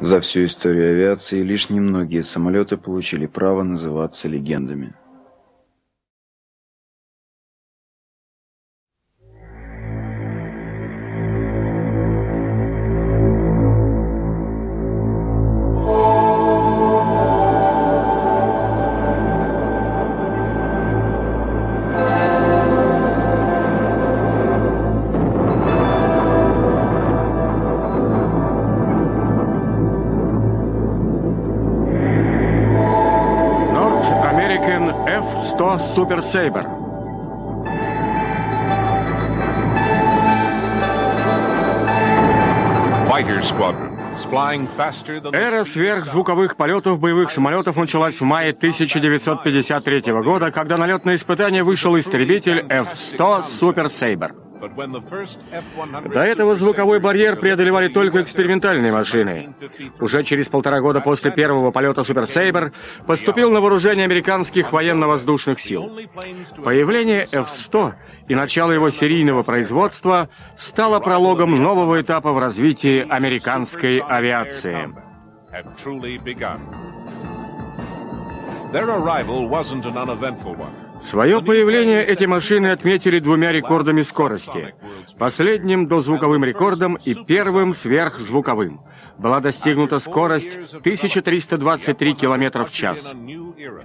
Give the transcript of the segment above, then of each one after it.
За всю историю авиации лишь немногие самолеты получили право называться легендами. Супер Сейбр. Эра сверхзвуковых полетов боевых самолетов началась в мае 1953 года, когда на летное испытание вышел истребитель F-100 Супер Сейбр. До этого звуковой барьер преодолевали только экспериментальные машины. Уже через полтора года после первого полета Супер Сейбр поступил на вооружение американских военно-воздушных сил. Появление F-100 и начало его серийного производства стало прологом нового этапа в развитии американской авиации. Their arrival wasn't an uneventful one. Свое появление эти машины отметили двумя рекордами скорости. Последним дозвуковым рекордом и первым сверхзвуковым. Была достигнута скорость 1323 км в час.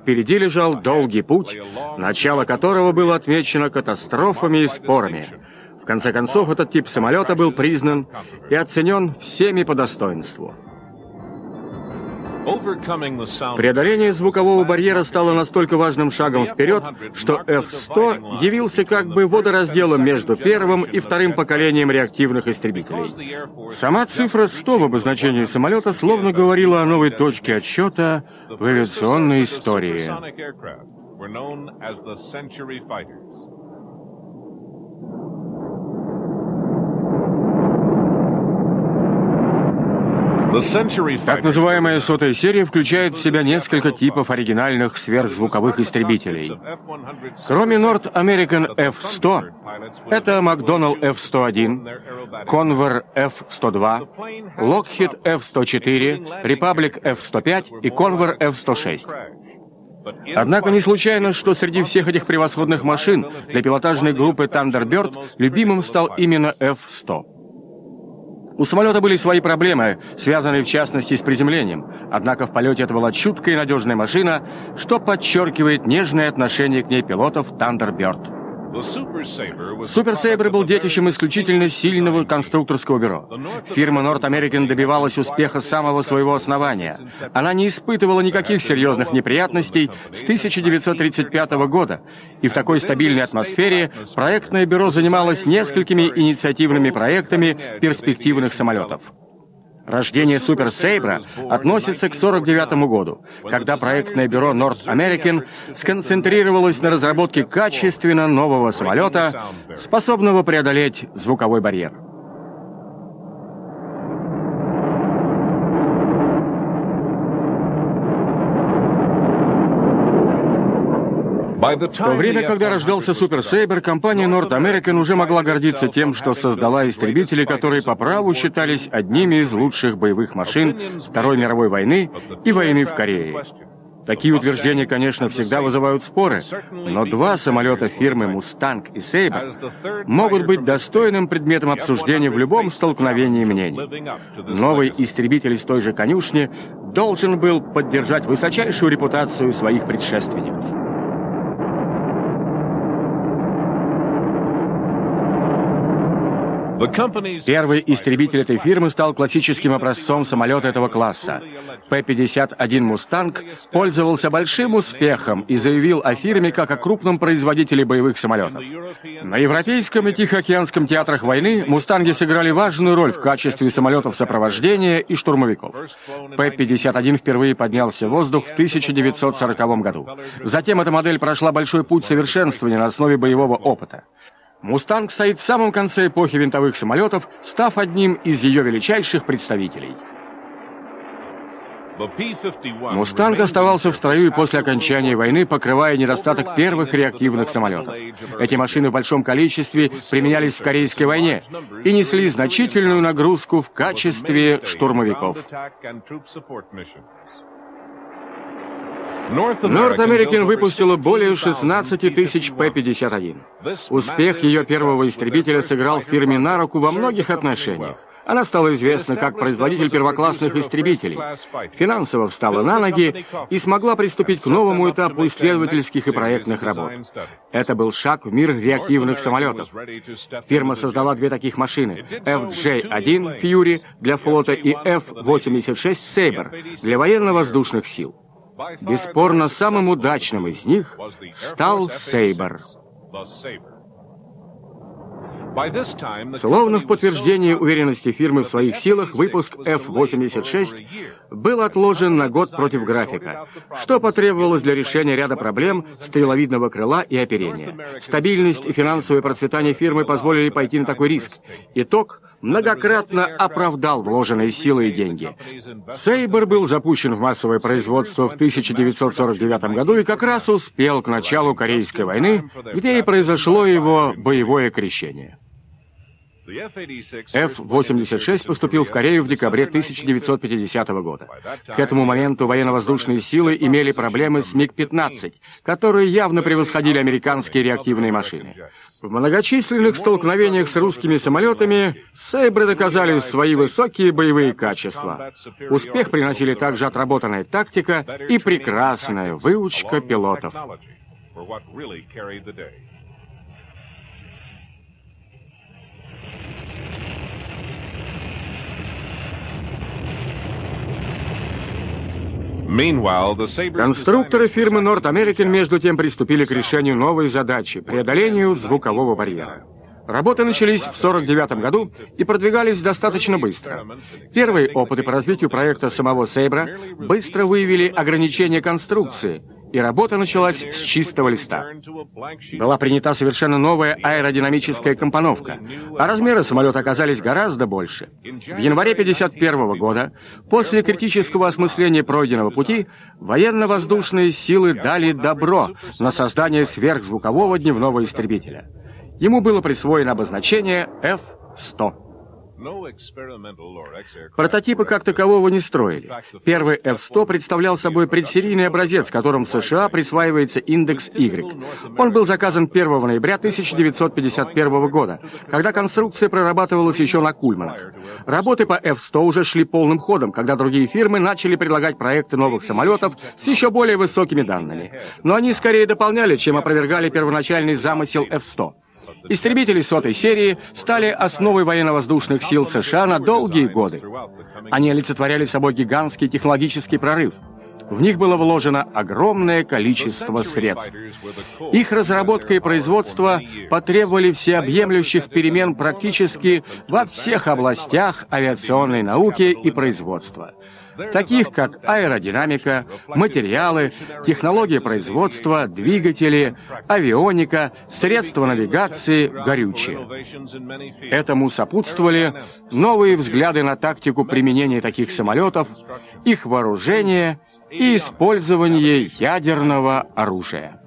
Впереди лежал долгий путь, начало которого было отмечено катастрофами и спорами. В конце концов, этот тип самолета был признан и оценен всеми по достоинству. Преодоление звукового барьера стало настолько важным шагом вперед, что F-100 явился как бы водоразделом между первым и вторым поколением реактивных истребителей. Сама цифра 100 в обозначении самолета словно говорила о новой точке отсчета в авиационной истории. Так называемая сотая серия включает в себя несколько типов оригинальных сверхзвуковых истребителей. Кроме North American F-100, это McDonnell F-101, Conver F-102, Lockheed F-104, Republic F-105 и Conver F-106. Однако не случайно, что среди всех этих превосходных машин для пилотажной группы Thunderbird любимым стал именно F-100. У самолета были свои проблемы, связанные в частности с приземлением. Однако в полете это была чуткая и надежная машина, что подчеркивает нежное отношение к ней пилотов Thunderbird. Супер Сейбр был детищем исключительно сильного конструкторского бюро. Фирма North American добивалась успеха с самого своего основания. Она не испытывала никаких серьезных неприятностей с 1935 года, и в такой стабильной атмосфере проектное бюро занималось несколькими инициативными проектами перспективных самолетов. Рождение Супер Сейбра относится к 49 году, когда проектное бюро North American сконцентрировалось на разработке качественно нового самолета, способного преодолеть звуковой барьер. В то время, когда рождался Супер Сейбер, компания North American уже могла гордиться тем, что создала истребители, которые по праву считались одними из лучших боевых машин Второй мировой войны и войны в Корее. Такие утверждения, конечно, всегда вызывают споры, но два самолета фирмы «Мустанг» и «Сейбр» могут быть достойным предметом обсуждения в любом столкновении мнений. Новый истребитель из той же конюшни должен был поддержать высочайшую репутацию своих предшественников. Первый истребитель этой фирмы стал классическим образцом самолета этого класса. П-51 «Мустанг» пользовался большим успехом и заявил о фирме как о крупном производителе боевых самолетов. На Европейском и Тихоокеанском театрах войны «Мустанги» сыграли важную роль в качестве самолетов сопровождения и штурмовиков. П-51 впервые поднялся в воздух в 1940 году. Затем эта модель прошла большой путь совершенствования на основе боевого опыта. «Мустанг» стоит в самом конце эпохи винтовых самолетов, став одним из ее величайших представителей. «Мустанг» оставался в строю и после окончания войны, покрывая недостаток первых реактивных самолетов. Эти машины в большом количестве применялись в Корейской войне и несли значительную нагрузку в качестве штурмовиков. North American выпустила более 16 тысяч П-51. Успех ее первого истребителя сыграл фирме на руку во многих отношениях. Она стала известна как производитель первоклассных истребителей, финансово встала на ноги и смогла приступить к новому этапу исследовательских и проектных работ. Это был шаг в мир реактивных самолетов. Фирма создала две таких машины — FJ-1 Fury для флота и F-86 Sabre для военно-воздушных сил. Бесспорно, самым удачным из них стал Sabre. Словно в подтверждение уверенности фирмы в своих силах, выпуск F-86 был отложен на год против графика, что потребовалось для решения ряда проблем стреловидного крыла и оперения. Стабильность и финансовое процветание фирмы позволили пойти на такой риск. Итог многократно оправдал вложенные силы и деньги. Сейбр был запущен в массовое производство в 1949 году и как раз успел к началу Корейской войны, где и произошло его боевое крещение. F-86 поступил в Корею в декабре 1950 года. К этому моменту военно-воздушные силы имели проблемы с МиГ-15, которые явно превосходили американские реактивные машины. В многочисленных столкновениях с русскими самолетами Сейбры доказали свои высокие боевые качества. Успех приносили также отработанная тактика и прекрасная выучка пилотов. Конструкторы фирмы North American между тем приступили к решению новой задачи – преодолению звукового барьера. Работы начались в 1949 году и продвигались достаточно быстро. Первые опыты по развитию проекта самого Сейбра быстро выявили ограничения конструкции – и работа началась с чистого листа. Была принята совершенно новая аэродинамическая компоновка, а размеры самолета оказались гораздо больше. В январе 1951 года, после критического осмысления пройденного пути, военно-воздушные силы дали добро на создание сверхзвукового дневного истребителя. Ему было присвоено обозначение F-100. Прототипы как такового не строили. Первый F-100 представлял собой предсерийный образец, которым в США присваивается индекс Y. Он был заказан 1 ноября 1951 года, когда конструкция прорабатывалась еще на Кульманах. Работы по F-100 уже шли полным ходом, когда другие фирмы начали предлагать проекты новых самолетов с еще более высокими данными. Но они скорее дополняли, чем опровергали первоначальный замысел F-100. Истребители сотой серии стали основой военно-воздушных сил США на долгие годы. Они олицетворяли собой гигантский технологический прорыв. В них было вложено огромное количество средств. Их разработка и производство потребовали всеобъемлющих перемен практически во всех областях авиационной науки и производства таких как аэродинамика, материалы, технология производства, двигатели, авионика, средства навигации, горючее. Этому сопутствовали новые взгляды на тактику применения таких самолетов, их вооружение и использование ядерного оружия.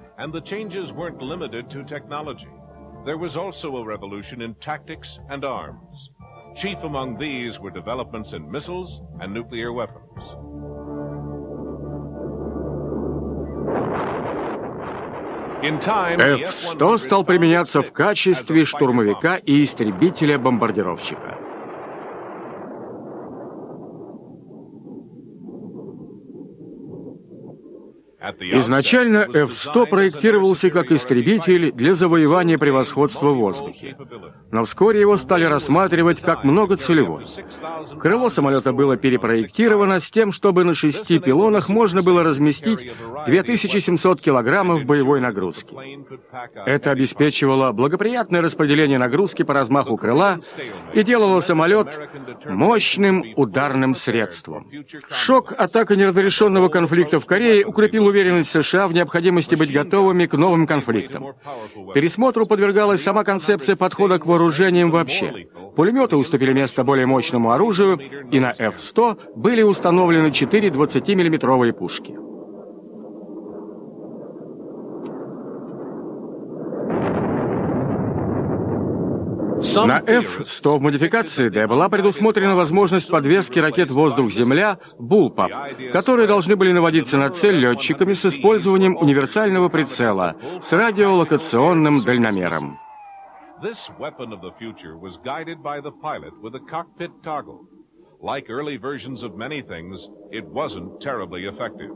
There was also a revolution in tactics and arms. Chief among these were developments in missiles and nuclear weapons. F-100 стал применяться в качестве штурмовика и истребителя-бомбардировщика. Изначально F-100 проектировался как истребитель для завоевания превосходства в воздухе, но вскоре его стали рассматривать как многоцелевой. Крыло самолета было перепроектировано с тем, чтобы на шести пилонах можно было разместить 2700 килограммов боевой нагрузки. Это обеспечивало благоприятное распределение нагрузки по размаху крыла и делало самолет мощным ударным средством. Шок атака неразрешенного конфликта в Корее укрепил уверенность США в необходимости быть готовыми к новым конфликтам. Пересмотру подвергалась сама концепция подхода к вооружениям вообще. Пулеметы уступили место более мощному оружию, и на F-100 были установлены 4 20-миллиметровые пушки. На F-100 в модификации D была предусмотрена возможность подвески ракет «Воздух-Земля» «Булпап», которые должны были наводиться на цель летчиками с использованием универсального прицела с радиолокационным дальномером. Like early versions of many things, it wasn't terribly effective.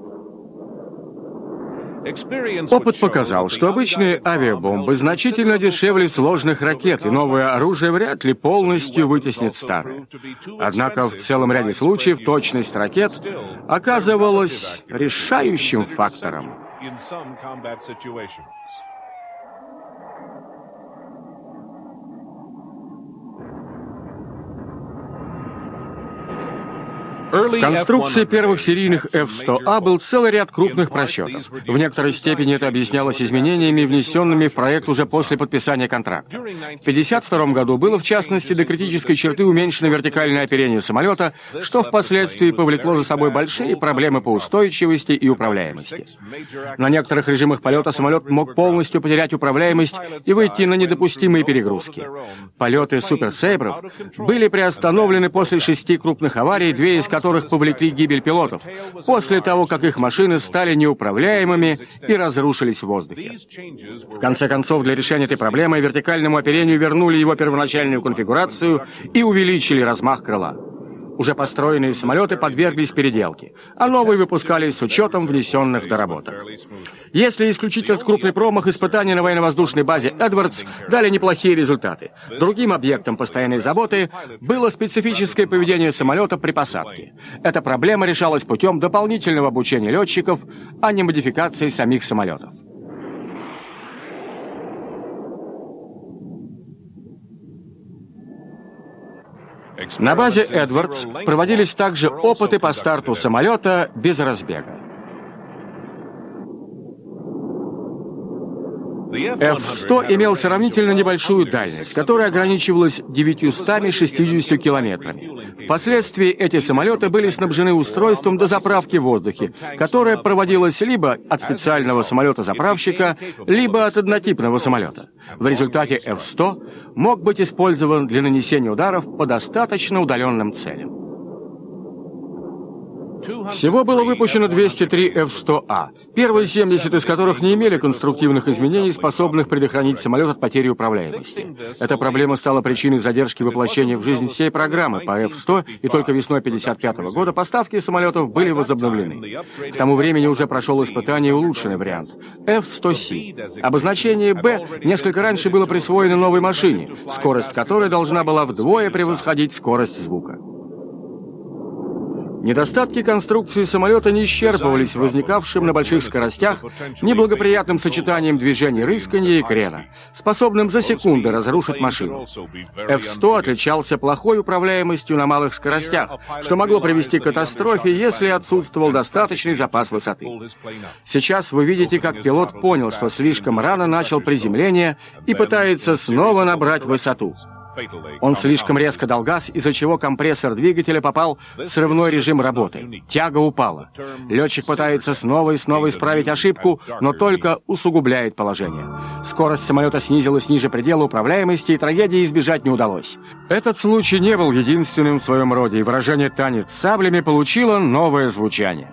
Опыт показал, что обычные авиабомбы значительно дешевле сложных ракет, и новое оружие вряд ли полностью вытеснит старое. Однако в целом ряде случаев точность ракет оказывалась решающим фактором. В конструкции первых серийных F-100A был целый ряд крупных просчетов. В некоторой степени это объяснялось изменениями, внесенными в проект уже после подписания контракта. В 1952 году было, в частности, до критической черты уменьшено вертикальное оперение самолета, что впоследствии повлекло за собой большие проблемы по устойчивости и управляемости. На некоторых режимах полета самолет мог полностью потерять управляемость и выйти на недопустимые перегрузки. Полеты суперсейбров были приостановлены после шести крупных аварий, две из которых которых повлекли гибель пилотов, после того, как их машины стали неуправляемыми и разрушились в воздухе. В конце концов, для решения этой проблемы вертикальному оперению вернули его первоначальную конфигурацию и увеличили размах крыла. Уже построенные самолеты подверглись переделке, а новые выпускались с учетом внесенных доработок. Если исключить этот крупный промах, испытания на военно-воздушной базе «Эдвардс» дали неплохие результаты. Другим объектом постоянной заботы было специфическое поведение самолета при посадке. Эта проблема решалась путем дополнительного обучения летчиков, а не модификации самих самолетов. На базе «Эдвардс» проводились также опыты по старту самолета без разбега. F-100 имел сравнительно небольшую дальность, которая ограничивалась 960 километрами. Впоследствии эти самолеты были снабжены устройством дозаправки в воздухе, которое проводилось либо от специального самолета-заправщика, либо от однотипного самолета. В результате F-100 мог быть использован для нанесения ударов по достаточно удаленным целям. Всего было выпущено 203 F-100A, первые 70 из которых не имели конструктивных изменений, способных предохранить самолет от потери управляемости. Эта проблема стала причиной задержки воплощения в жизнь всей программы по F-100, и только весной 1955 года поставки самолетов были возобновлены. К тому времени уже прошел испытание улучшенный вариант — F-100C. Обозначение «Б» несколько раньше было присвоено новой машине, скорость которой должна была вдвое превосходить скорость звука. Недостатки конструкции самолета не исчерпывались возникавшим на больших скоростях неблагоприятным сочетанием движений рыскания и крена, способным за секунды разрушить машину. F-100 отличался плохой управляемостью на малых скоростях, что могло привести к катастрофе, если отсутствовал достаточный запас высоты. Сейчас вы видите, как пилот понял, что слишком рано начал приземление и пытается снова набрать высоту. Он слишком резко дал газ, из-за чего компрессор двигателя попал в срывной режим работы. Тяга упала. Летчик пытается снова и снова исправить ошибку, но только усугубляет положение. Скорость самолета снизилась ниже предела управляемости, и трагедии избежать не удалось. Этот случай не был единственным в своем роде, и выражение «танец саблями» получило новое звучание.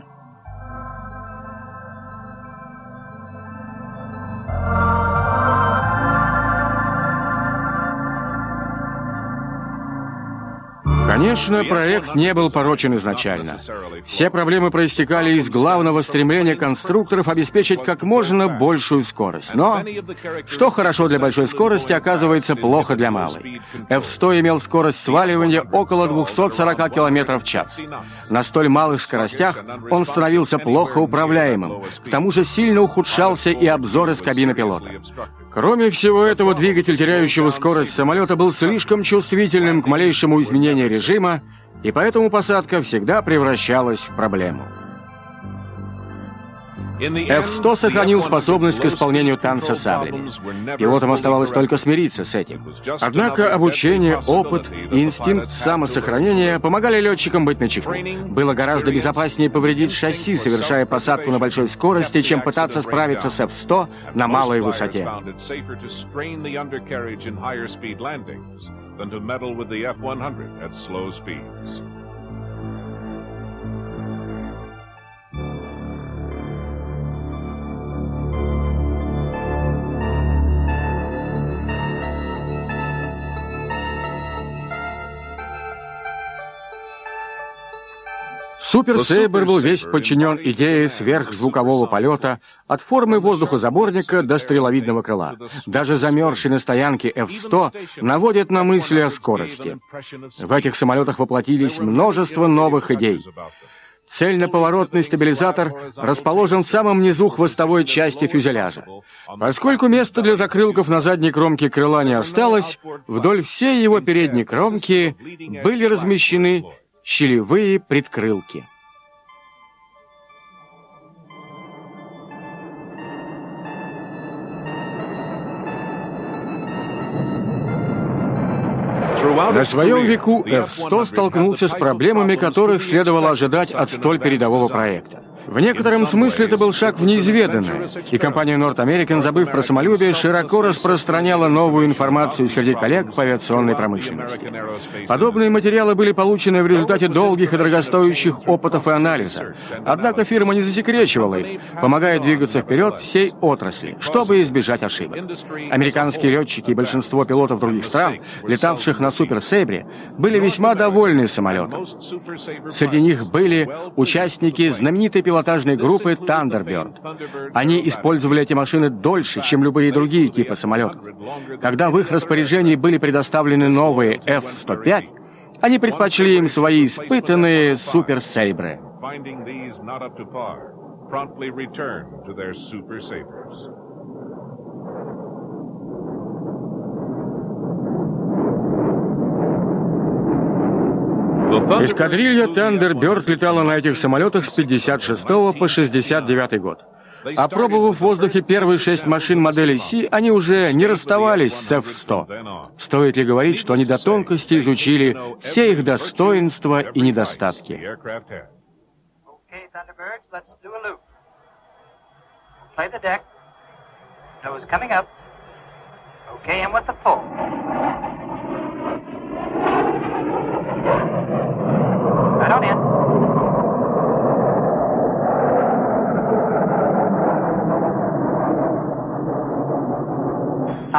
Конечно, проект не был порочен изначально. Все проблемы проистекали из главного стремления конструкторов обеспечить как можно большую скорость. Но что хорошо для большой скорости, оказывается плохо для малой. F-100 имел скорость сваливания около 240 км в час. На столь малых скоростях он становился плохо управляемым. К тому же сильно ухудшался и обзор из кабины пилота. Кроме всего этого, двигатель, теряющего скорость самолета, был слишком чувствительным к малейшему изменению режима, и поэтому посадка всегда превращалась в проблему. F-100 сохранил способность к исполнению танца саблями. Пилотам оставалось только смириться с этим. Однако обучение, опыт и инстинкт самосохранения помогали летчикам быть начеку. Было гораздо безопаснее повредить шасси, совершая посадку на большой скорости, чем пытаться справиться с F-100 на малой высоте. than to meddle with the F-100 at slow speeds. Супер Сейбр был весь подчинен идее сверхзвукового полета от формы воздухозаборника до стреловидного крыла. Даже замерзший на стоянке F-100 наводит на мысли о скорости. В этих самолетах воплотились множество новых идей. Цельноповоротный стабилизатор расположен в самом низу хвостовой части фюзеляжа. Поскольку места для закрылков на задней кромке крыла не осталось, вдоль всей его передней кромки были размещены щелевые предкрылки. На своем веку F-100 столкнулся с проблемами, которых следовало ожидать от столь передового проекта. В некотором смысле это был шаг в неизведанное, и компания North American, забыв про самолюбие, широко распространяла новую информацию среди коллег по авиационной промышленности. Подобные материалы были получены в результате долгих и дорогостоящих опытов и анализа. Однако фирма не засекречивала их, помогая двигаться вперед всей отрасли, чтобы избежать ошибок. Американские летчики и большинство пилотов других стран, летавших на Супер Сейбре, были весьма довольны самолетом. Среди них были участники знаменитой пилотажной группы Thunderbird. Они использовали эти машины дольше, чем любые другие типы самолетов. Когда в их распоряжении были предоставлены новые F-105, они предпочли им свои испытанные суперсейбры. Эскадрилья Тандерберт летала на этих самолетах с 56 по 69 год. Опробовав в воздухе первые шесть машин модели Си, они уже не расставались с F-100. Стоит ли говорить, что они до тонкости изучили все их достоинства и недостатки? Okay, and with the pull.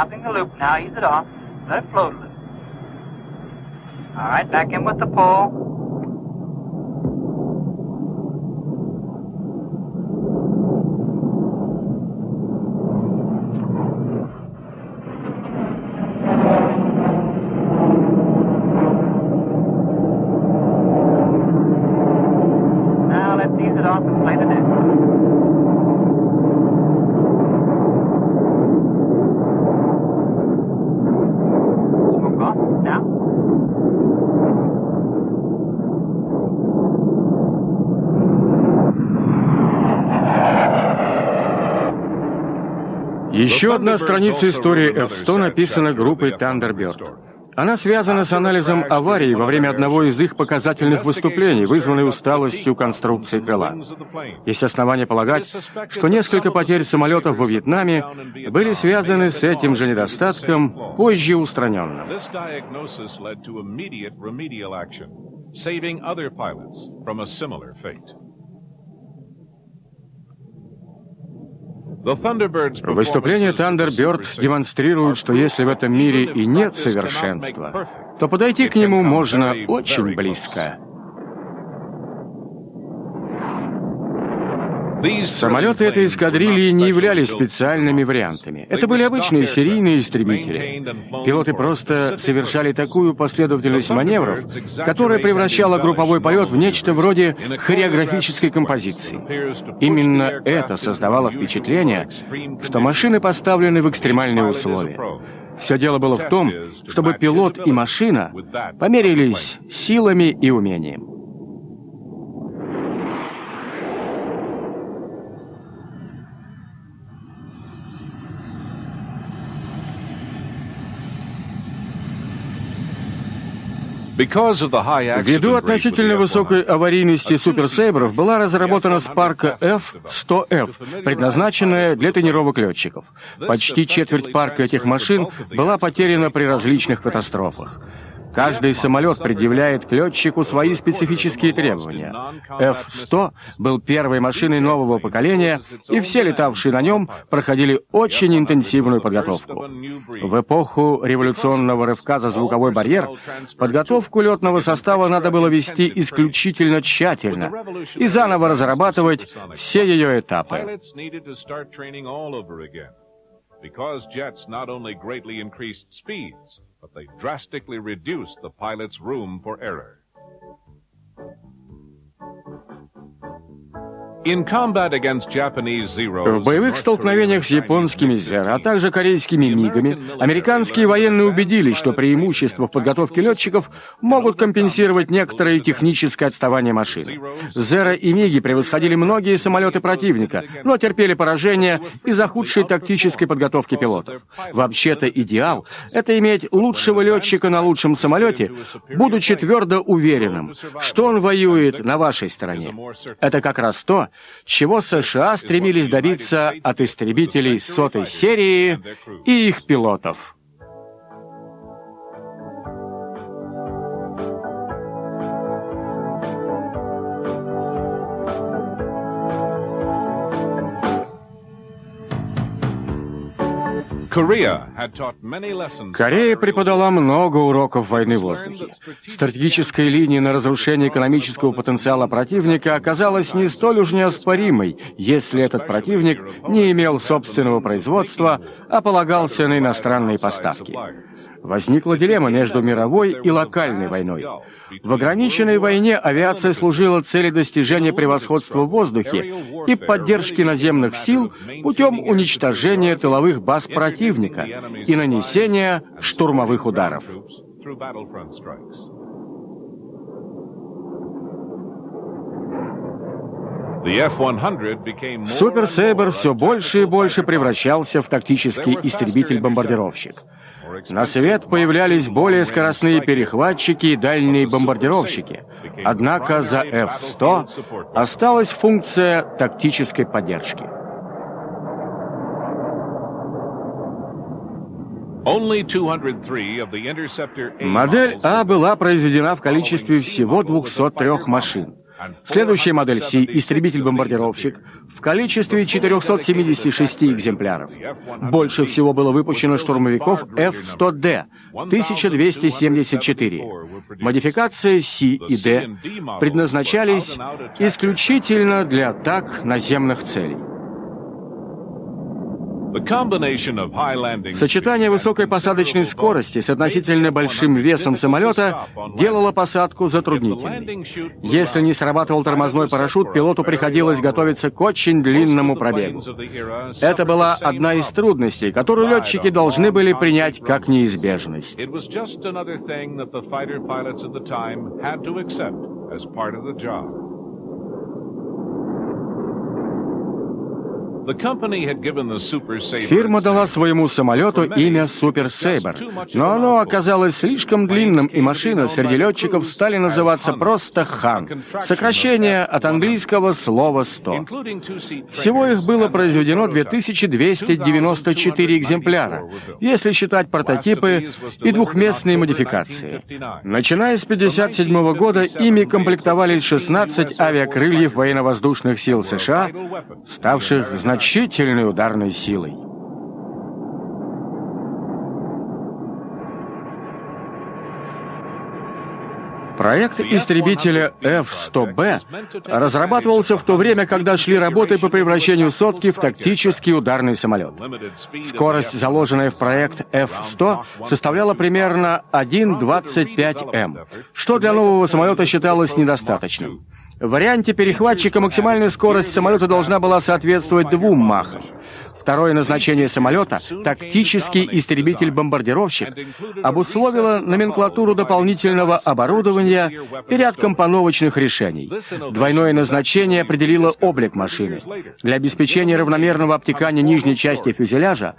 Topping the loop now, ease it off. Let it float a little. All right, back in with the pull. Еще одна страница истории F-100 написана группой Thunderbird. Она связана с анализом аварии во время одного из их показательных выступлений, вызванной усталостью конструкции крыла. Есть основания полагать, что несколько потерь самолетов во Вьетнаме были связаны с этим же недостатком, позже устраненным. saving other pilots from a similar fate. Выступления Thunderbird демонстрируют, что если в этом мире и нет совершенства, то подойти к нему можно очень близко. Самолеты этой эскадрильи не являлись специальными вариантами. Это были обычные серийные истребители. Пилоты просто совершали такую последовательность маневров, которая превращала групповой полет в нечто вроде хореографической композиции. Именно это создавало впечатление, что машины поставлены в экстремальные условия. Все дело было в том, чтобы пилот и машина померились силами и умением. Ввиду относительно высокой аварийности суперсейбров была разработана спарка F-100F, предназначенная для тренировок летчиков. Почти четверть парка этих машин была потеряна при различных катастрофах. Каждый самолет предъявляет к летчику свои специфические требования. F-100 был первой машиной нового поколения, и все летавшие на нем проходили очень интенсивную подготовку. В эпоху революционного рывка за звуковой барьер подготовку летного состава надо было вести исключительно тщательно и заново разрабатывать все ее этапы. because jets not only greatly increased speeds, but they drastically reduced the pilot's room for error. В боевых столкновениях с японскими ЗЕР, а также корейскими МиГами, американские военные убедились, что преимущества в подготовке летчиков могут компенсировать некоторое техническое отставание машины. ЗЕРа и МиГи превосходили многие самолеты противника, но терпели поражение из-за худшей тактической подготовки пилотов. Вообще-то идеал — это иметь лучшего летчика на лучшем самолете, будучи твердо уверенным, что он воюет на вашей стороне. Это как раз то, чего США стремились добиться от истребителей сотой серии и их пилотов. Корея преподала много уроков войны в воздухе. Стратегическая линия на разрушение экономического потенциала противника оказалась не столь уж неоспоримой, если этот противник не имел собственного производства, а полагался на иностранные поставки. Возникла дилемма между мировой и локальной войной. В ограниченной войне авиация служила цели достижения превосходства в воздухе и поддержки наземных сил путем уничтожения тыловых баз противника и нанесения штурмовых ударов. Супер Сейбр все больше и больше превращался в тактический истребитель-бомбардировщик. На свет появлялись более скоростные перехватчики и дальние бомбардировщики. Однако за F-100 осталась функция тактической поддержки. Модель А была произведена в количестве всего 203 машин. Следующая модель Си, истребитель-бомбардировщик, в количестве 476 экземпляров. Больше всего было выпущено штурмовиков F-100D, 1274. Модификации Си и D предназначались исключительно для атак наземных целей. Сочетание высокой посадочной скорости с относительно большим весом самолета делало посадку затруднительной. Если не срабатывал тормозной парашют, пилоту приходилось готовиться к очень длинному пробегу. Это была одна из трудностей, которую летчики должны были принять как неизбежность. Фирма дала своему самолету имя Супер Сейбр, но оно оказалось слишком длинным, и машина среди летчиков стали называться просто Хан, сокращение от английского слова «сто». Всего их было произведено 2294 экземпляра, если считать прототипы и двухместные модификации. Начиная с 1957 года ими комплектовались 16 авиакрыльев военно-воздушных сил США, ставших значительными значительной ударной силой. Проект истребителя F-100B разрабатывался в то время, когда шли работы по превращению сотки в тактический ударный самолет. Скорость, заложенная в проект F-100, составляла примерно 1,25 м, что для нового самолета считалось недостаточным. В варианте перехватчика максимальная скорость самолета должна была соответствовать двум махам. Второе назначение самолета, тактический истребитель-бомбардировщик, обусловило номенклатуру дополнительного оборудования и ряд компоновочных решений. Двойное назначение определило облик машины. Для обеспечения равномерного обтекания нижней части фюзеляжа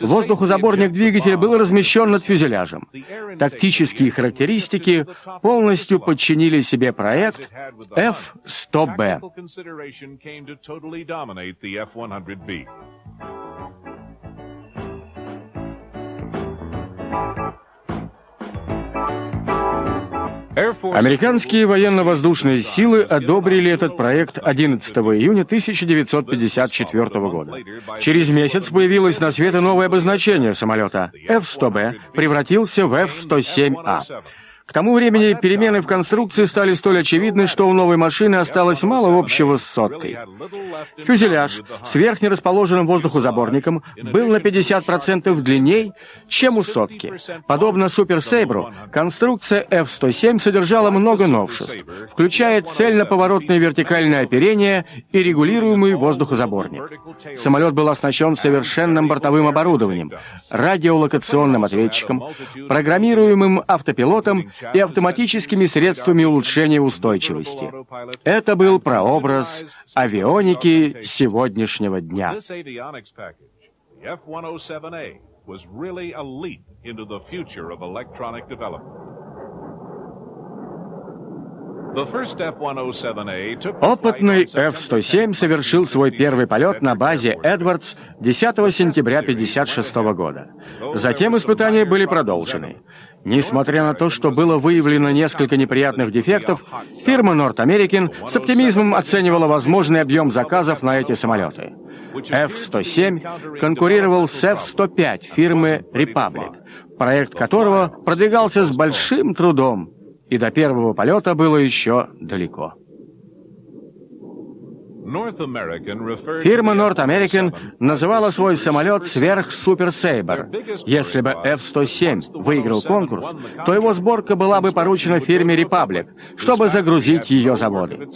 воздухозаборник двигателя был размещен над фюзеляжем. Тактические характеристики полностью подчинили себе проект F-100B. Американские военно-воздушные силы одобрили этот проект 11 июня 1954 года. Через месяц появилось на свет и новое обозначение самолета. F-100B превратился в F-107A. К тому времени перемены в конструкции стали столь очевидны, что у новой машины осталось мало общего с соткой. Фюзеляж с верхне расположенным воздухозаборником был на 50% длинней, чем у сотки. Подобно Супер Сейбру, конструкция F-107 содержала много новшеств, включая цельно-поворотное вертикальное оперение и регулируемый воздухозаборник. Самолет был оснащен совершенным бортовым оборудованием, радиолокационным ответчиком, программируемым автопилотом и автоматическими средствами улучшения устойчивости. Это был прообраз авионики сегодняшнего дня. Опытный F-107 совершил свой первый полет на базе Эдвардс 10 сентября 1956 года. Затем испытания были продолжены. Несмотря на то, что было выявлено несколько неприятных дефектов, фирма North American с оптимизмом оценивала возможный объем заказов на эти самолеты. F-107 конкурировал с F-105 фирмы Republic, проект которого продвигался с большим трудом, и до первого полета было еще далеко. Фирма North American называла свой самолет сверх-супер Сейбр. Если бы F-107 выиграл конкурс, то его сборка была бы поручена фирме Republic, чтобы загрузить ее заводы.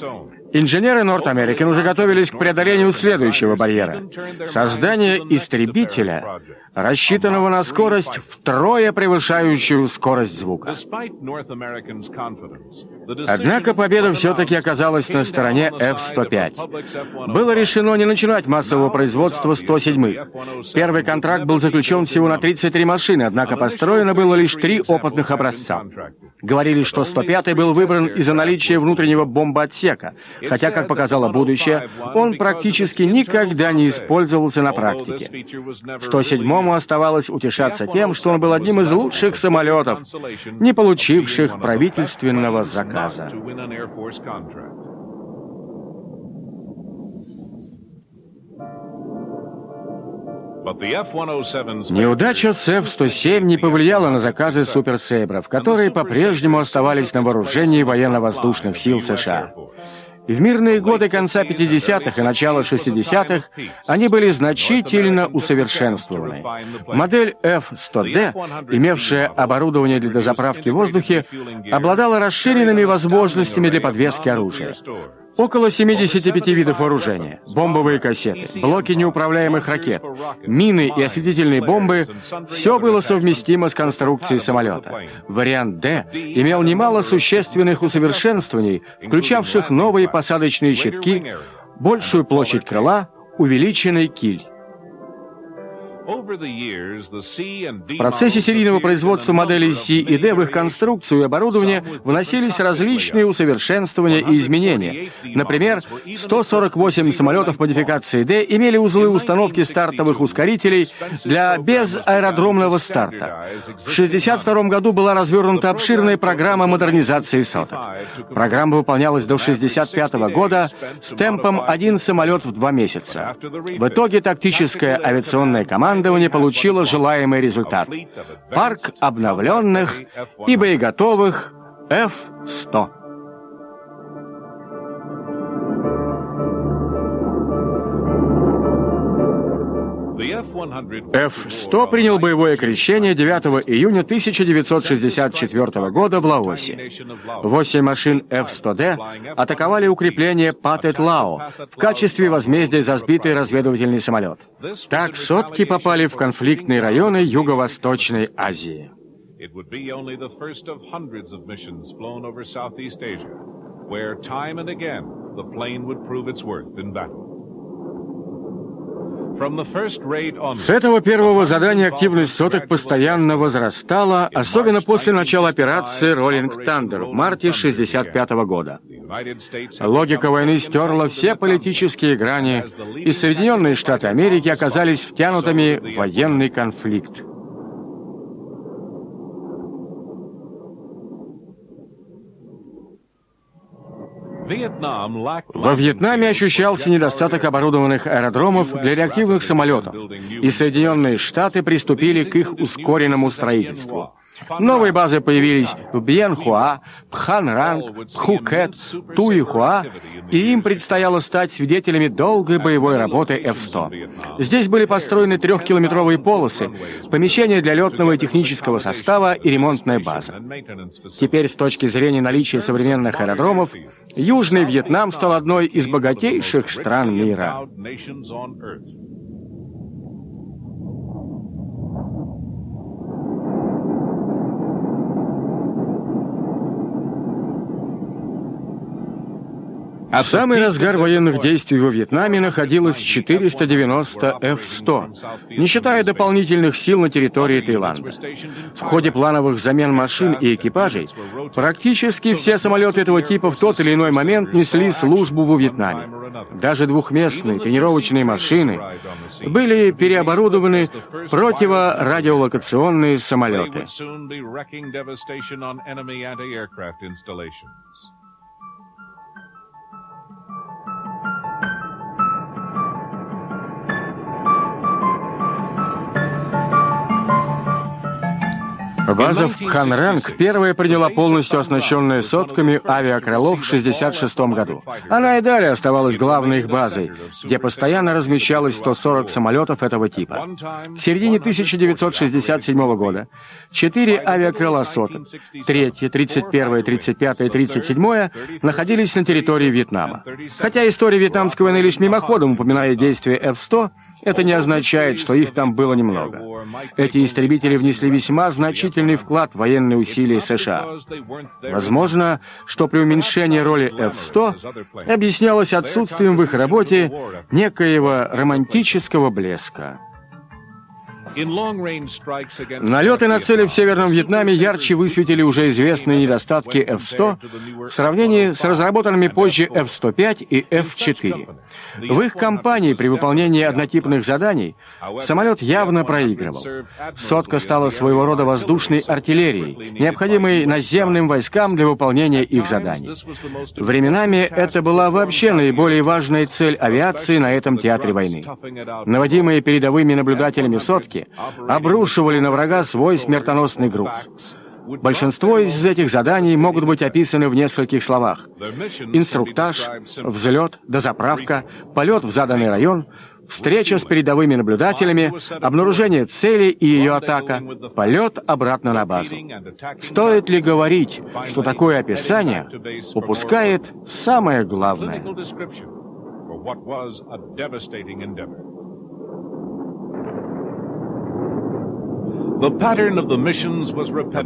Инженеры North American уже готовились к преодолению следующего барьера — создание истребителя, рассчитанного на скорость, втрое превышающую скорость звука. Однако победа все-таки оказалась на стороне F-105. Было решено не начинать массового производства 107-х. Первый контракт был заключен всего на 33 машины, однако построено было лишь три опытных образца. Говорили, что 105-й был выбран из-за наличия внутреннего бомбоотсека, хотя, как показало будущее, он практически никогда не использовался на практике. 107-му оставалось утешаться тем, что он был одним из лучших самолетов, не получивших правительственного заказа. Неудача с F-107 не повлияла на заказы суперсейбров, которые по-прежнему оставались на вооружении военно-воздушных сил США. В мирные годы конца 50-х и начала 60-х они были значительно усовершенствованы. Модель F-100D, имевшая оборудование для дозаправки в воздухе, обладала расширенными возможностями для подвески оружия. Около 75 видов вооружения, бомбовые кассеты, блоки неуправляемых ракет, мины и осветительные бомбы – все было совместимо с конструкцией самолета. Вариант «Д» имел немало существенных усовершенствований, включавших новые посадочные щитки, большую площадь крыла, увеличенный киль. В процессе серийного производства моделей C и D в их конструкцию и оборудование вносились различные усовершенствования и изменения. Например, 148 самолетов модификации D имели узлы установки стартовых ускорителей для безаэродромного старта. В 1962 году была развернута обширная программа модернизации соток. Программа выполнялась до 1965 года с темпом один самолет в два месяца. В итоге тактическая авиационная команда командование получило желаемый результат. Парк обновленных и боеготовых F-100. F-100 принял боевое крещение 9 июня 1964 года в Лаосе. Восемь машин F-100D атаковали укрепление Патет-Лао в качестве возмездия за сбитый разведывательный самолет. Так сотки попали в конфликтные районы Юго-Восточной Азии. Where time and again the plane would prove its worth in battle. С этого первого задания активность соток постоянно возрастала, особенно после начала операции «Роллинг Тандер» в марте 1965 года. Логика войны стерла все политические грани, и Соединенные Штаты Америки оказались втянутыми в военный конфликт. Во Вьетнаме ощущался недостаток оборудованных аэродромов для реактивных самолетов, и Соединенные Штаты приступили к их ускоренному строительству. Новые базы появились в Бьенхуа, Пханранг, Пхукет, Туихуа, и им предстояло стать свидетелями долгой боевой работы F-100. Здесь были построены трехкилометровые полосы, помещения для летного и технического состава и ремонтная база. Теперь, с точки зрения наличия современных аэродромов, Южный Вьетнам стал одной из богатейших стран мира. В самый разгар военных действий во Вьетнаме находилось 490 F-100, не считая дополнительных сил на территории Таиланда. В ходе плановых замен машин и экипажей практически все самолеты этого типа в тот или иной момент несли службу во Вьетнаме. Даже двухместные тренировочные машины были переоборудованы в противорадиолокационные самолеты. База в Ханранг первая приняла полностью оснащенные сотками авиакрылов в 1966 году. Она и далее оставалась главной их базой, где постоянно размещалось 140 самолетов этого типа. В середине 1967 года четыре авиакрыла соток, третье, 31, 35 и 37 находились на территории Вьетнама. Хотя история вьетнамской войны лишь мимоходом упоминает действия F-100, это не означает, что их там было немного. Эти истребители внесли весьма значительный вклад в военные усилия США. Возможно, что при уменьшении роли F-100 объяснялось отсутствием в их работе некоего романтического блеска. Налеты на цели в Северном Вьетнаме ярче высветили уже известные недостатки F-100 в сравнении с разработанными позже F-105 и F-4. В их кампании при выполнении однотипных заданий самолет явно проигрывал. Сотка стала своего рода воздушной артиллерией, необходимой наземным войскам для выполнения их заданий. Временами это была вообще наиболее важная цель авиации на этом театре войны. Наводимые передовыми наблюдателями сотки, атаки обрушивали на врага свой смертоносный груз. Большинство из этих заданий могут быть описаны в нескольких словах. Инструктаж, взлет, дозаправка, полет в заданный район, встреча с передовыми наблюдателями, обнаружение цели и ее атака, полет обратно на базу. Стоит ли говорить, что такое описание упускает самое главное?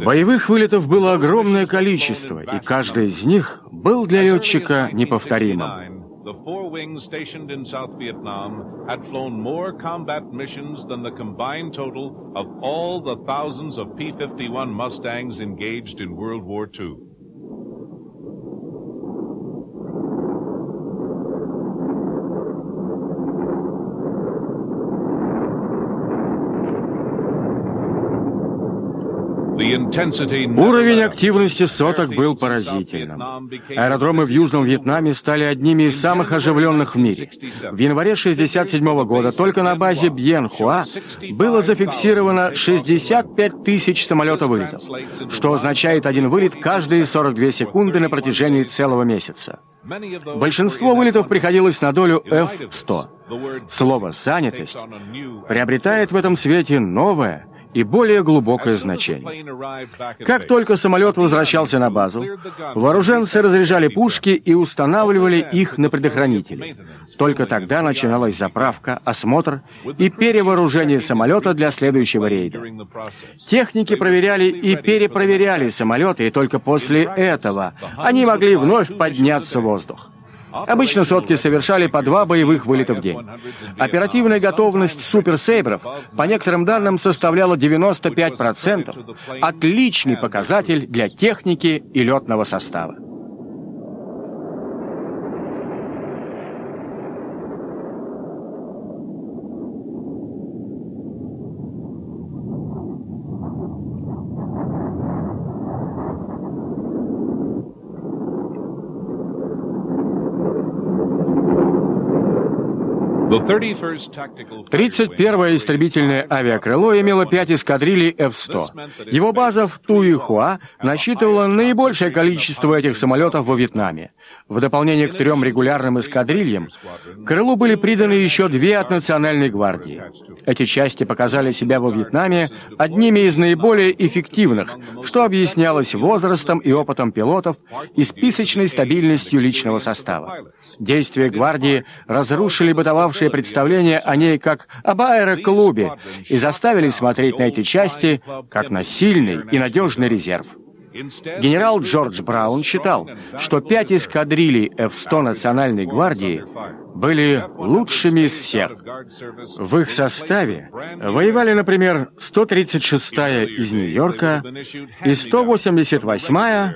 Боевых вылетов было огромное количество, и каждый из них был для летчика неповторимым. The four wings stationed in South Vietnam had flown more combat missions than the combined total of all the thousands of P-51 Mustangs engaged in World War II. Уровень активности соток был поразительным. Аэродромы в Южном Вьетнаме стали одними из самых оживленных в мире. В январе 1967 года только на базе Бьенхуа было зафиксировано 65 тысяч самолетов вылетов, что означает один вылет каждые 42 секунды на протяжении целого месяца. Большинство вылетов приходилось на долю F-100. Слово «занятость» приобретает в этом свете новое – и более глубокое значение. Как только самолет возвращался на базу, вооруженцы разряжали пушки и устанавливали их на предохранители. Только тогда начиналась заправка, осмотр и перевооружение самолета для следующего рейда. Техники проверяли и перепроверяли самолеты, и только после этого они могли вновь подняться в воздух. Обычно сотки совершали по два боевых вылета в день. Оперативная готовность суперсейбров, по некоторым данным, составляла 95%. Отличный показатель для техники и летного состава. 31-е истребительное авиакрыло имело 5 эскадрилей F-100. Его база в Туихуа насчитывала наибольшее количество этих самолетов во Вьетнаме. В дополнение к трем регулярным эскадрильям, крылу были приданы еще две от Национальной гвардии. Эти части показали себя во Вьетнаме одними из наиболее эффективных, что объяснялось возрастом и опытом пилотов и списочной стабильностью личного состава. Действия гвардии разрушили бытовавшие представления о ней как об аэроклубе и заставили смотреть на эти части как на сильный и надежный резерв. Генерал Джордж Браун считал, что пять эскадрилей F-100 Национальной гвардии были лучшими из всех. В их составе воевали, например, 136-я из Нью-Йорка и 188-я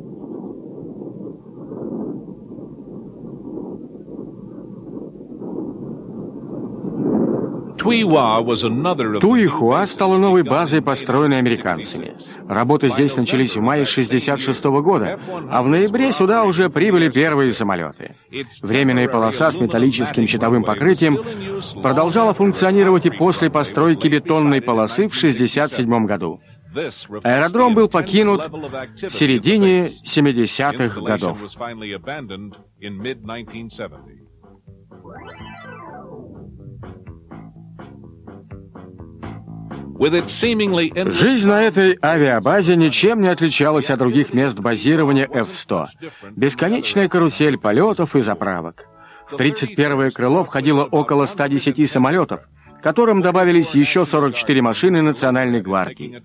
Туихуа стала новой базой, построенной американцами. Работы здесь начались в мае 1966 года, а в ноябре сюда уже прибыли первые самолеты. Временная полоса с металлическим щитовым покрытием продолжала функционировать и после постройки бетонной полосы в 1967 году. Аэродром был покинут в середине 70-х годов. Жизнь на этой авиабазе ничем не отличалась от других мест базирования F-100. Бесконечная карусель полетов и заправок. В 31-е крыло входило около 110 самолетов, которым добавились еще 44 машины Национальной гвардии.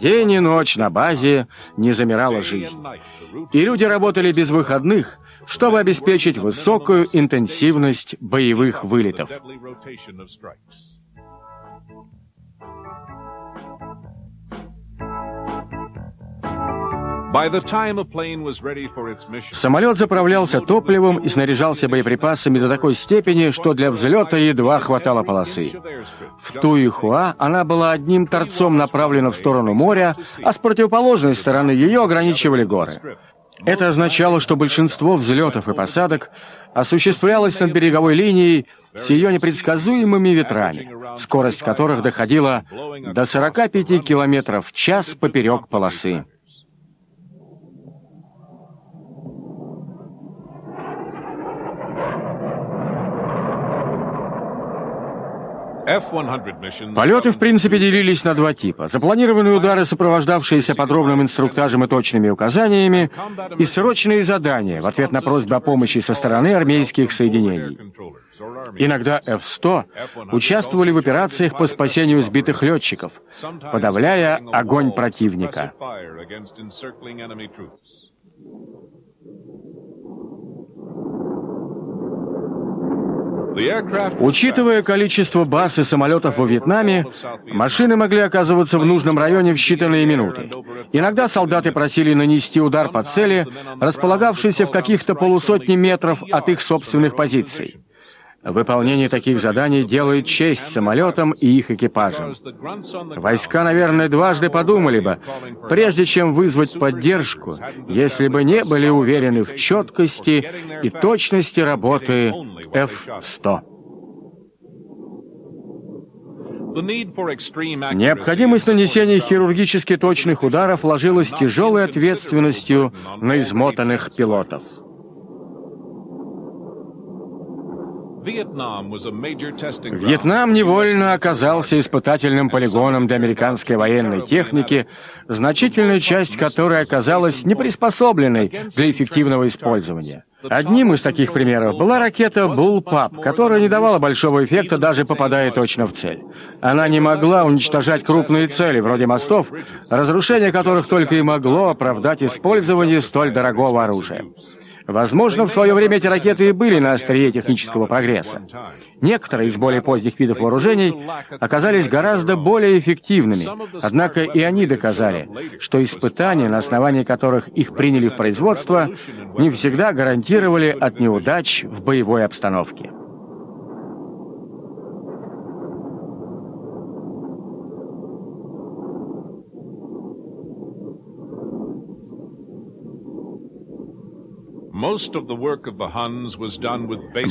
День и ночь на базе не замирала жизнь. И люди работали без выходных, чтобы обеспечить высокую интенсивность боевых вылетов. Самолет заправлялся топливом и снаряжался боеприпасами до такой степени, что для взлета едва хватало полосы. В Туихуа она была одним торцом направлена в сторону моря, а с противоположной стороны ее ограничивали горы. Это означало, что большинство взлетов и посадок осуществлялось над береговой линией с ее непредсказуемыми ветрами, скорость которых доходила до 45 км в час поперек полосы. Полеты, в принципе, делились на два типа. Запланированные удары, сопровождавшиеся подробным инструктажем и точными указаниями, и срочные задания в ответ на просьбы о помощи со стороны армейских соединений. Иногда F-100 участвовали в операциях по спасению сбитых летчиков, подавляя огонь противника. Учитывая количество баз и самолетов во Вьетнаме, машины могли оказываться в нужном районе в считанные минуты. Иногда солдаты просили нанести удар по цели, располагавшейся в каких-то полусотни метров от их собственных позиций. Выполнение таких заданий делает честь самолетам и их экипажам. Войска, наверное, дважды подумали бы, прежде чем вызвать поддержку, если бы не были уверены в четкости и точности работы F-100. Необходимость нанесения хирургически точных ударов ложилась тяжелой ответственностью на измотанных пилотов. Вьетнам невольно оказался испытательным полигоном для американской военной техники, значительная часть которой оказалась неприспособленной для эффективного использования. Одним из таких примеров была ракета «Буллпап», которая не давала большого эффекта, даже попадая точно в цель. Она не могла уничтожать крупные цели, вроде мостов, разрушение которых только и могло оправдать использование столь дорогого оружия. Возможно, в свое время эти ракеты и были на острие технического прогресса. Некоторые из более поздних видов вооружений оказались гораздо более эффективными, однако и они доказали, что испытания, на основании которых их приняли в производство, не всегда гарантировали от неудач в боевой обстановке.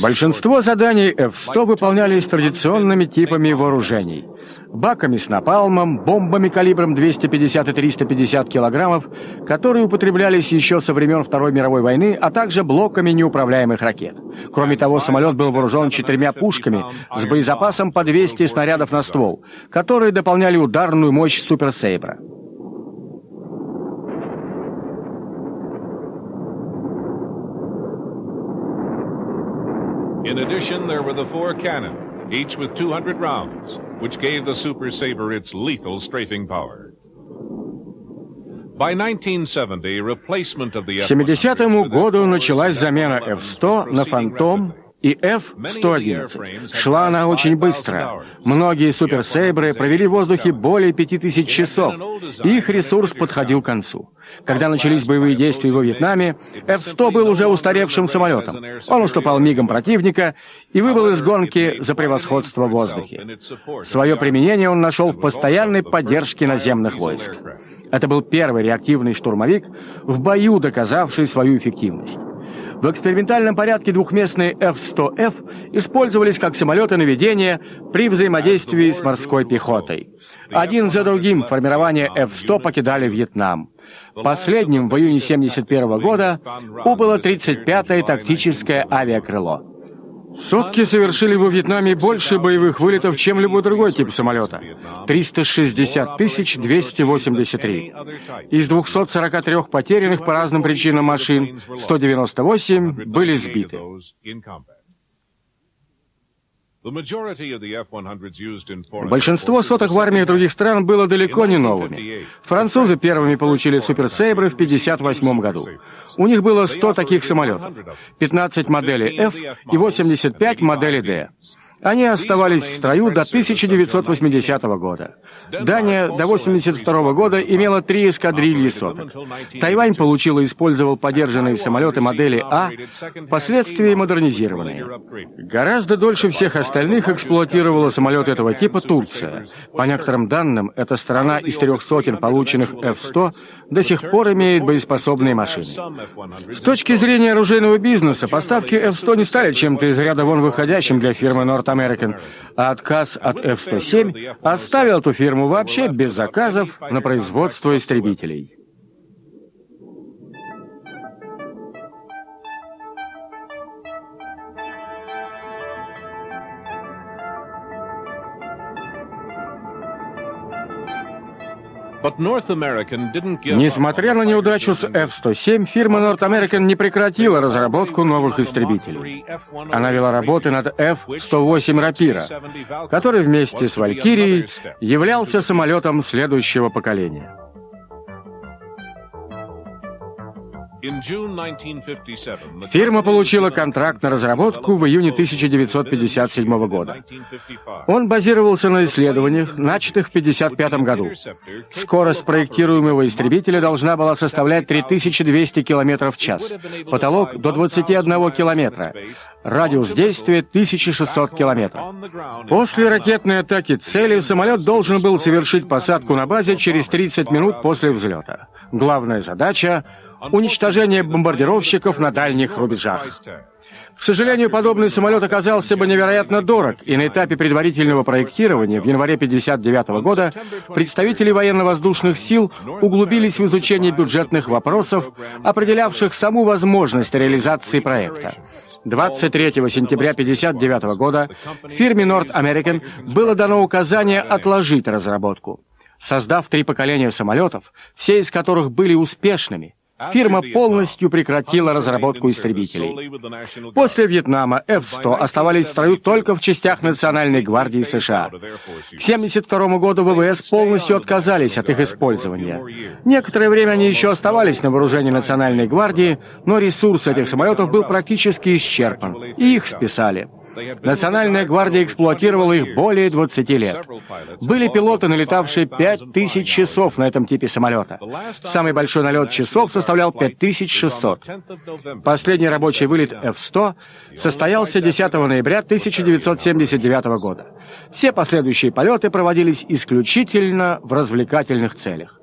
Большинство заданий F-100 выполнялись традиционными типами вооружений. Баками с напалмом, бомбами калибром 250 и 350 килограммов, которые употреблялись еще со времен Второй мировой войны, а также блоками неуправляемых ракет. Кроме того, самолет был вооружен четырьмя пушками с боезапасом по 200 снарядов на ствол, которые дополняли ударную мощь Суперсейбра. In addition, there were the four cannon, each with 200 rounds, which gave the Super Sabre its lethal strafing power. By 1970, replacement of the К 70 году началась замена F-100 на «Фантом» И F-111. Шла она очень быстро. Многие суперсейбры провели в воздухе более 5000 часов, их ресурс подходил к концу. Когда начались боевые действия во Вьетнаме, F-100 был уже устаревшим самолетом. Он уступал мигам противника и выбыл из гонки за превосходство в воздухе. Свое применение он нашел в постоянной поддержке наземных войск. Это был первый реактивный штурмовик, в бою доказавший свою эффективность. В экспериментальном порядке двухместные F-100F использовались как самолеты наведения при взаимодействии с морской пехотой. Один за другим формирования F-100 покидали Вьетнам. Последним в июне 1971 года убыло 35-е тактическое авиакрыло. Сутки совершили во Вьетнаме больше боевых вылетов, чем любой другой тип самолета. 360 283. Из 243 потерянных по разным причинам машин, 198 были сбиты. Большинство соток в армиях других стран было далеко не новыми. Французы первыми получили суперсейбры в 1958 году. У них было 100 таких самолетов, 15 моделей F и 85 моделей D. Они оставались в строю до 1980 года. Дания до 1982 года имела три эскадрильи соток. Тайвань получил и использовал подержанные самолеты модели А, впоследствии модернизированные. Гораздо дольше всех остальных эксплуатировала самолеты этого типа Турция. По некоторым данным, эта страна из трех сотен полученных F-100 до сих пор имеет боеспособные машины. С точки зрения оружейного бизнеса, поставки F-100 не стали чем-то из ряда вон выходящим для фирмы North American, а отказ от F-107 оставил эту фирму вообще без заказов на производство истребителей. Несмотря на неудачу с F-107, фирма North American не прекратила разработку новых истребителей. Она вела работы над F-108 «Рапира», который вместе с «Валькирией» являлся самолетом следующего поколения. Фирма получила контракт на разработку в июне 1957 года. Он базировался на исследованиях, начатых в 1955 году. Скорость проектируемого истребителя должна была составлять 3200 км в час, потолок до 21 км, радиус действия 1600 км. После ракетной атаки цели самолет должен был совершить посадку на базе через 30 минут после взлета. Главная задача уничтожение бомбардировщиков на дальних рубежах. К сожалению, подобный самолет оказался бы невероятно дорог, и на этапе предварительного проектирования в январе 1959 года представители военно-воздушных сил углубились в изучение бюджетных вопросов, определявших саму возможность реализации проекта. 23 сентября 1959 года фирме North American было дано указание отложить разработку. Создав три поколения самолетов, все из которых были успешными, Фирма полностью прекратила разработку истребителей. После Вьетнама F-100 оставались в строю только в частях Национальной гвардии США. К 1972 году ВВС полностью отказались от их использования. Некоторое время они еще оставались на вооружении Национальной гвардии, но ресурс этих самолетов был практически исчерпан, и их списали. Национальная гвардия эксплуатировала их более 20 лет. Были пилоты, налетавшие 5000 часов на этом типе самолета. Самый большой налет часов составлял 5600. Последний рабочий вылет F-100 состоялся 10 ноября 1979 года. Все последующие полеты проводились исключительно в развлекательных целях.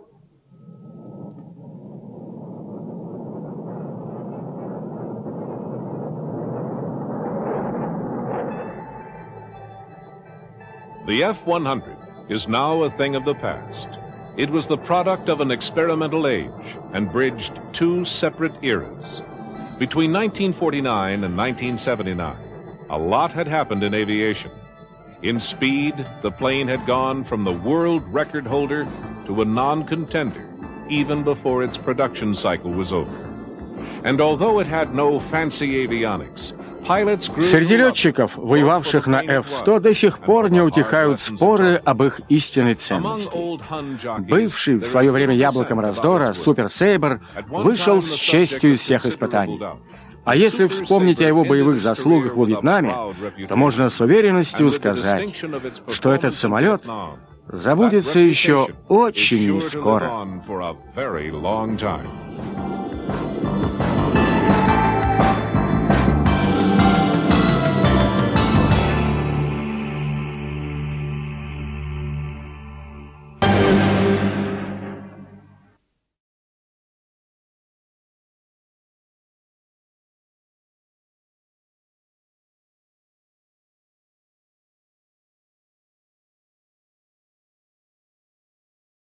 The F-100 is now a thing of the past. It was the product of an experimental age and bridged two separate eras. Between 1949 and 1979, a lot had happened in aviation. In speed, the plane had gone from the world record holder to a non-contender even before its production cycle was over. And although it had no fancy avionics, Среди летчиков, воевавших на F-100, до сих пор не утихают споры об их истинной ценности. Бывший в свое время яблоком раздора Супер Сейбр вышел с честью из всех испытаний. А если вспомнить о его боевых заслугах во Вьетнаме, то можно с уверенностью сказать, что этот самолет забудется еще очень скоро.